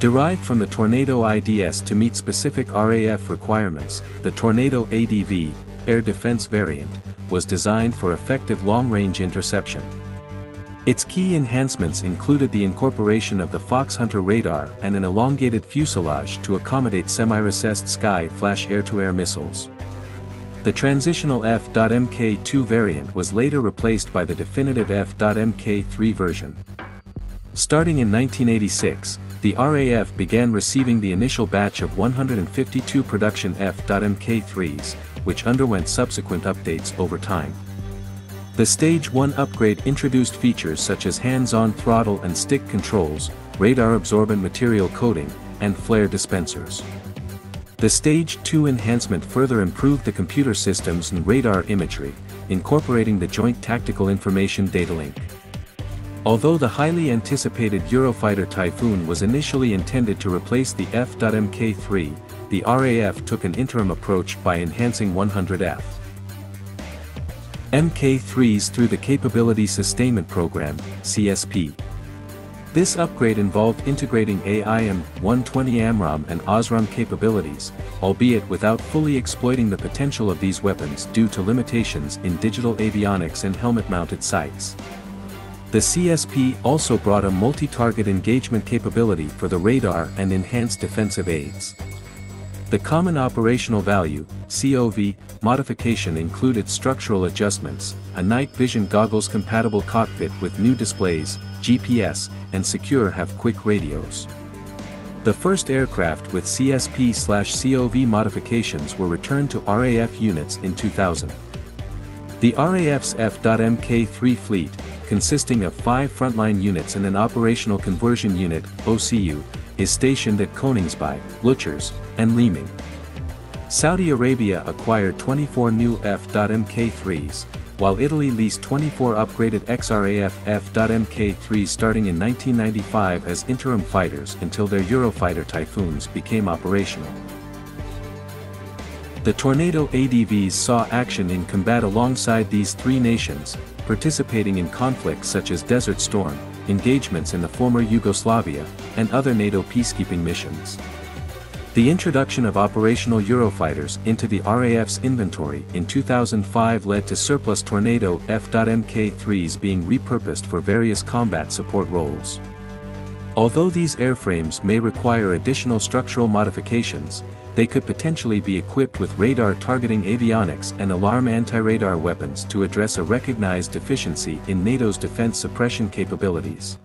Derived from the Tornado IDS to meet specific RAF requirements, the Tornado ADV, air defense variant, was designed for effective long-range interception. Its key enhancements included the incorporation of the Foxhunter radar and an elongated fuselage to accommodate semi-recessed Sky Flash air-to-air missiles. The transitional F.Mk2 variant was later replaced by the definitive F.Mk3 version. Starting in 1986, the RAF began receiving the initial batch of 152 production F.Mk3s, which underwent subsequent updates over time. The Stage 1 upgrade introduced features such as hands-on throttle and stick controls, radar-absorbent material coating, and flare dispensers. The Stage 2 enhancement further improved the computer systems and radar imagery, incorporating the Joint Tactical Information Data Link. Although the highly anticipated Eurofighter Typhoon was initially intended to replace the F.Mk3, the RAF took an interim approach by enhancing 100F. Mk3s through the Capability Sustainment Program, CSP. This upgrade involved integrating AIM-120 AMRAAM and ASRAAM capabilities, albeit without fully exploiting the potential of these weapons due to limitations in digital avionics and helmet-mounted sights. The CSP also brought a multi-target engagement capability for the radar and enhanced defensive aids. The Common Operational Value, COV, modification included structural adjustments, a night vision goggles compatible cockpit with new displays, GPS, and secure have-quick radios. The first aircraft with CSP-COV modifications were returned to RAF units in 2000. The RAF's F.Mk3 fleet, consisting of five frontline units and an operational conversion unit, OCU, is stationed at Coningsby, Leuchars, and Leeming. Saudi Arabia acquired 24 new F.Mk3s, while Italy leased 24 upgraded ex-RAF F.Mk3s starting in 1995 as interim fighters until their Eurofighter Typhoons became operational. The Tornado ADVs saw action in combat alongside these three nations, participating in conflicts such as Desert Storm, engagements in the former Yugoslavia, and other NATO peacekeeping missions. The introduction of operational Eurofighters into the RAF's inventory in 2005 led to surplus Tornado F.Mk3s being repurposed for various combat support roles. Although these airframes may require additional structural modifications, they could potentially be equipped with radar targeting avionics and ALARM anti-radar weapons to address a recognized deficiency in NATO's defense suppression capabilities.